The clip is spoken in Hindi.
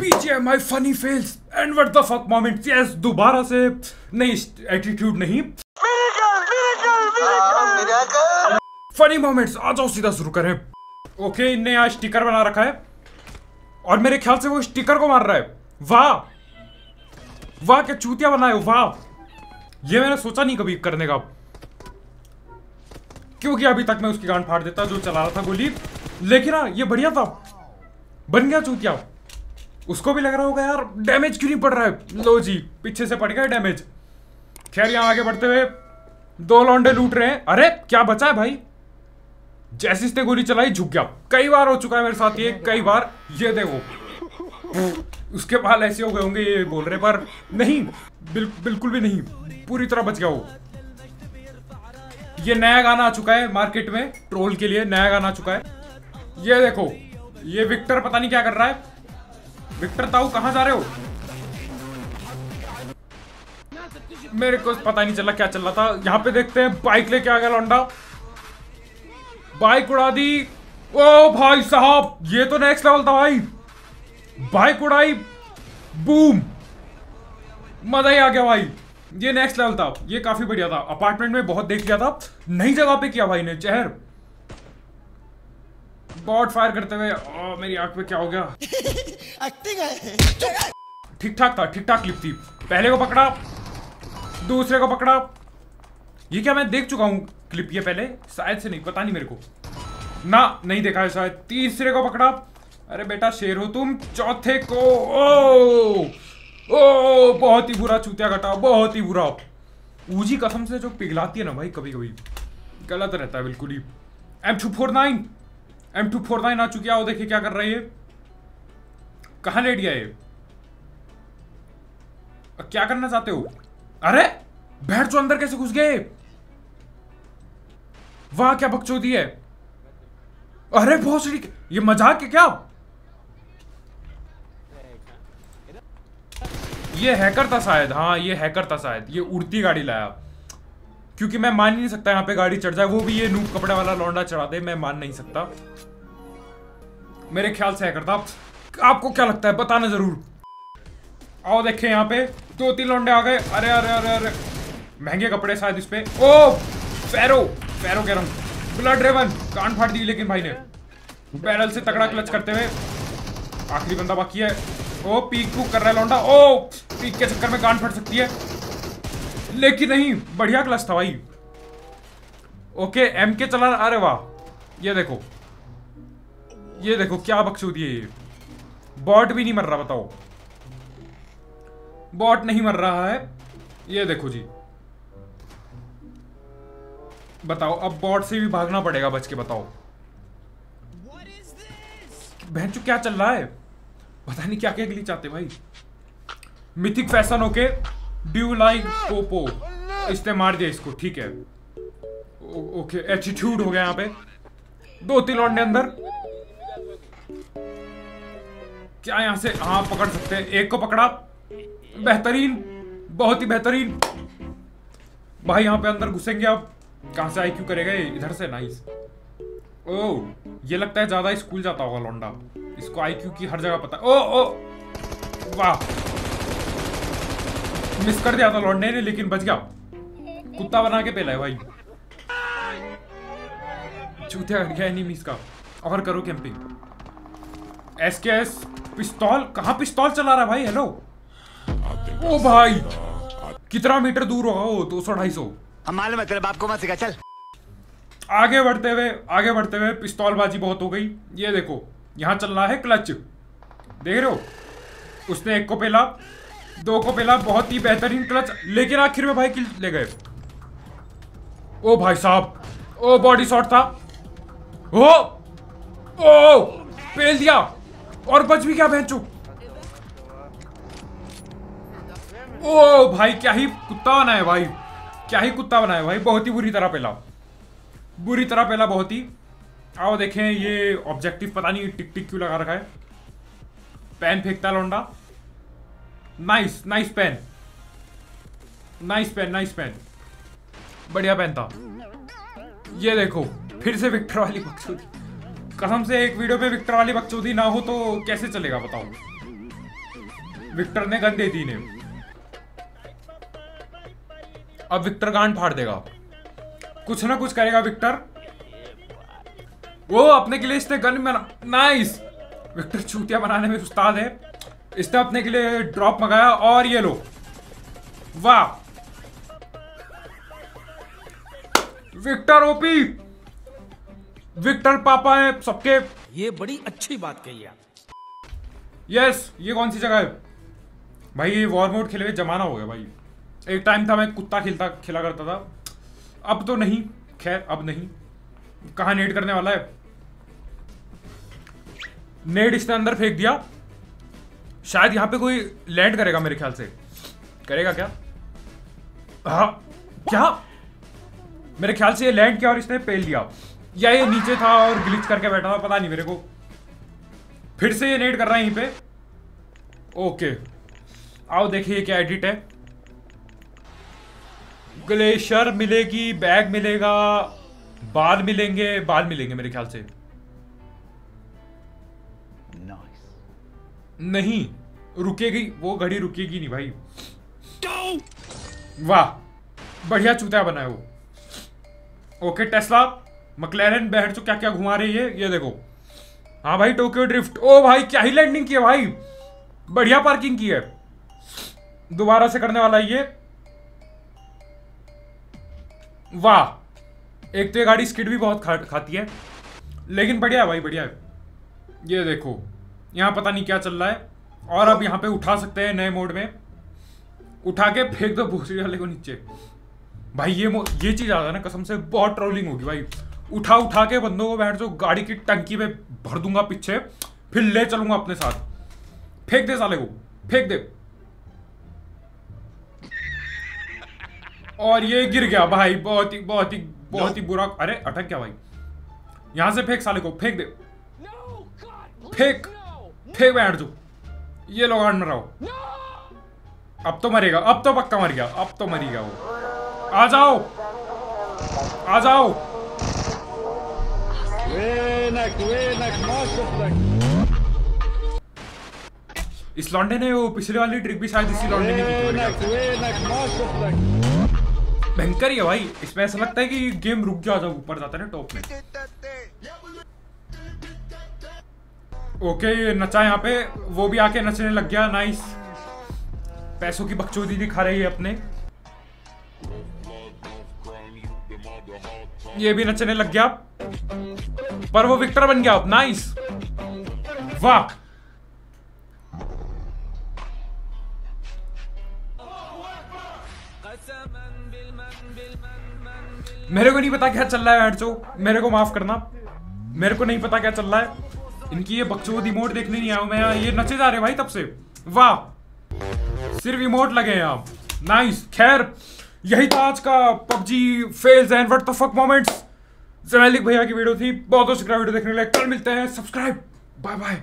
BGMI funny fails and what the fuck moments yes, दोबारा से नहीं एटीट्यूड नहीं। फनी मोमेंट्स आ जाओ सीधा शुरू करें। ओके इनने यहाँ स्टिकर बना रखा है। और मेरे ख्याल से वो स्टिकर को मार रहा है। वाह। वाह, क्या चूतिया बनाए वाह। ये मैंने सोचा नहीं कभी करने का। क्योंकि अभी तक मैं उसकी गांड फाड़ देता, जो चला रहा था गोली। लेकिन हाँ ये बढ़िया था। बन गया चूतिया। उसको भी लग रहा होगा यार डैमेज क्यों नहीं पड़ रहा है? लो जी पीछे से पड़ गया डैमेज खैर यहाँ आगे बढ़ते हुए दो लौंडे लूट रहे हैं। अरे क्या बचा है भाई? जैसी इसने गोली चलाई झुक गया। कई बार हो चुका है मेरे साथ ये कई बार। ये देखो। उसके बाल ऐसे हो गए होंगे ये बोल रहे पर नहीं बिल, बिल्कुल भी नहीं। पूरी तरह बच गया वो। ये नया गाना आ चुका है मार्केट में ट्रोल के लिए नया गाना आ चुका है। ये देखो ये विक्टर पता नहीं क्या कर रहा है। विक्टर ताऊ, कहाँ जा रहे हो? मेरे को पता नहीं चला क्या चल रहा था। यहाँ पे देखते हैं, बाइक लेके आ गया लौंडा। बाइक उड़ा दी। ओ भाई साहब, ये तो नेक्स्ट लेवल था भाई। बाइक उड़ाई बूम मज़ा ही आ गया भाई। ये नेक्स्ट लेवल था। ये काफ़ी बढ़िया था। अपार्टमेंट में बहुत देख लिया था। नई जगह पे किया भाई ने चेहर बॉट फायर करते हुए मेरी आँख में क्या हो गया? एक्टिंग है। ठीक ठाक था ठीक ठाक क्लिप थी पहले को पकड़ा, दूसरे को पकड़ा। ये क्या मैं देख चुका हूँ क्लिप ये पहले? शायद से नहीं, पता नहीं मेरे को। ना, नहीं देखा है शायद। तीसरे को पकड़ा। अरे बेटा, शेर हो तुम, चौथे को। ओ ओ बहुत ही बुरा चूतिया घटा, बहुत ही बुरा। ऊजी कसम से जो पिघलाती है ना भाई कभी कभी गलत रहता है, बिल्कुल ही। M two four nine M two four nine आ चुकी है। आओ देखिए क्या कर रहा है। कहाँ लेट गया ये क्या करना चाहते हो? अरे, बैठ जो अंदर कैसे घुस गए? वाह, क्या बकचोदी है। अरे, बहुत ये मज़ाक है क्या? ये हैकर था शायद हाँ ये हैकर था शायद। ये उड़ती गाड़ी लाया। क्योंकि मैं मान ही नहीं सकता यहाँ पे गाड़ी चढ़ जाए, वो भी ये नूप कपड़े वाला लौंडा चढ़ा दे, मैं मान नहीं सकता। मेरे ख्याल से हैकर था। आपको क्या लगता है? बताना ज़रूर। आओ देखे यहाँ पे। दो तीन लौंडे आ गए। अरे अरे अरे अरे। महँगे कपड़े शायद इस पे। ओ पैरो फैरो कह रहा हूँ। ब्लड रेवन कान फाड़ दी लेकिन भाई ने। बैरल से तगड़ा क्लच करते हुए। आखिरी बंदा बाकी है। ओ पीक कर रहा है लौंडा। ओ पीक के चक्कर में कान फट सकती है। लेकिन नहीं, बढ़िया क्लच था भाई। ओके एम के चला अरे वाह। ये देखो। ये देखो, क्या है ये। बॉट भी नहीं मर रहा, बताओ। बॉट नहीं मर रहा है। ये देखो जी। बताओ, अब बॉट से भी भागना पड़ेगा, बच के बताओ। बहन चू क्या चल रहा है? पता नहीं क्या क्या गली चाहते भाई। मिथिक फ़ैशन ओके ड्यू लाइक पोपो इसने मार दिया इसको, ठीक है। ओके एटीट्यूड हो गया यहाँ पे। दो तीन लौंडे अंदर। क्या यहाँ से? हाँ पकड़ सकते हैं। एक को पकड़ा। बेहतरीन। बहुत ही बेहतरीन। भाई, यहाँ पे अंदर घुसेंगे आप। कहाँ से आई क्यू करेगा इधर से? नाइस ओ, ये लगता है ज़्यादा स्कूल जाता होगा, लौंडा। इसको आई क्यू की हर जगह पता ओ ओ। वाह। मिस कर दिया था लौंडे ने, लेकिन बच गया। कुत्ता बना के पेला है भाई। चूतिया कर गया एनिमीज का। और करो कैंपिंग एस के एस पिस्तौल? कहाँ पिस्तौल चला रहा है भाई? हेलो ओ भाई! कितना मीटर दूर होगा वो? दो सौ ढाई सौ। मालूम है तेरे बाप को मत सिखा चल। आगे बढ़ते हुए आगे बढ़ते हुए पिस्तौलबाजी बहुत हो गई। ये देखो यहाँ चल रहा है क्लच। देख रहे हो? उसने एक को पेला दो को पेला बहुत ही बेहतरीन क्लच। लेकिन आखिर में भाई किल ले गए। ओ भाई साहब ओ बॉडी शॉट था। ओ! ओ! पेल दिया। और बच भी क्या भैंचू ओ भाई, क्या ही कुत्ता बना है भाई। क्या ही कुत्ता बना है भाई, बहुत ही बुरी तरह पेला। बुरी तरह पहला बहुत ही। आओ देखें, ये ऑब्जेक्टिव पता नहीं टिक टिक क्यों लगा रखा है। पेन फेंकता है लौंडा। Nice nice pen nice pen nice pen बढ़िया पेन था। ये देखो, फिर से विक्टर वाली बकचोदी कसम से एक वीडियो पे विक्टर वाली बकचोदी ना हो तो कैसे चलेगा बताओ विक्टर ने गन दे दी इन्हें। अब विक्टर गांड फाड़ देगा। कुछ ना कुछ करेगा विक्टर। वो अपने के लिए इसने गन बना नाइस विक्टर चूतिया बनाने में उस्ताद है। इसने अपने के लिए ड्रॉप मंगाया और ये लो। वाह! Victor OP! विक्टर पापा है सबके। ये बड़ी अच्छी बात कही आप यस ये कौन सी जगह है? भाई ये वॉर मोड खेले हुए जमाना हो गया भाई। एक टाइम था मैं कुत्ता खेलता खेला करता था। अब तो नहीं खैर अब नहीं। कहाँ नेट करने वाला है? नेट इसने अंदर फेंक दिया। शायद यहाँ पे कोई लैंड करेगा मेरे ख्याल से। करेगा क्या? हाँ क्या? मेरे ख्याल से ये लैंड किया और इसने पेल दिया। या ये नीचे था और ग्लिच करके बैठा था पता नहीं मेरे को। फिर से ये नेट कर रहा है यहीं पे। ओके आओ देखिए क्या एडिट है। ग्लेशियर मिलेगी बैग मिलेगा बाल मिलेंगे बाल मिलेंगे मेरे ख्याल से। नहीं रुकेगी वो घड़ी रुकेगी नहीं भाई। वाह बढ़िया चूतिया बना है वो। ओके टेस्ला मकलैरन बैठ जो क्या क्या घुमा रही है? ये देखो। हाँ भाई टोक्यो ड्रिफ्ट। ओ भाई क्या ही लैंडिंग की है भाई। बढ़िया पार्किंग की है। दोबारा से करने वाला ये। वाह एक तो ये गाड़ी स्किड भी बहुत खा, खाती है। लेकिन बढ़िया है भाई बढ़िया है। ये देखो यहाँ पता नहीं क्या चल रहा है। और अब यहाँ पे उठा सकते हैं नए मोड में। उठा के फेंक दो भूसरी वाले को नीचे। भाई ये ये चीज़ आ जाए ना कसम से बहुत ट्रोलिंग होगी भाई। उठा उठा के बंदों को बैठ जो गाड़ी की टंकी में भर दूँगा पीछे फिर ले चलूँगा अपने साथ। फेंक दे साले को फेंक दे। और ये गिर गया भाई बहुत ही बहुत ही बहुत ही बुरा। अरे अटक गया भाई। यहाँ से फेंक साले को फेंक दे। फेंक फेंक बैठ जो ये लोग न रहो अब तो मरेगा अब तो पक्का मर गया अब तो मरी गया वो। आ जाओ आ जाओ। इस लॉन्डे ने वो पिछले वाली ट्रिक भी शायद इसी लॉन्डे ने की। भयंकर ही है भाई। इसमें ऐसा लगता है कि गेम रुक गया जब ऊपर जाता है ना टॉप में। ओके नचा यहाँ पे। वो भी आके नचने लग गया नाइस पैसों की बकचोदी दिखा रही है अपने। ये भी नचने लग गया। पर वो विक्टर बन गया। अब नाइस वाह। मेरे को नहीं पता क्या चल रहा है बैठ मेरे को माफ़ करना। मेरे को नहीं पता क्या चल रहा है। इनकी ये बकचोद इमोट देखने नहीं आया मैं। यहाँ ये नचे जा रहे भाई तब से। वाह। सिर्फ़ इमोट लगे हैं आप। नाइस खैर, यही था आज का PUBG fails and what the fuck moments जमैलिक भैया की वीडियो थी। बहुत बहुत वीडियो देखने लगे कल मिलते हैं। सब्सक्राइब। Bye bye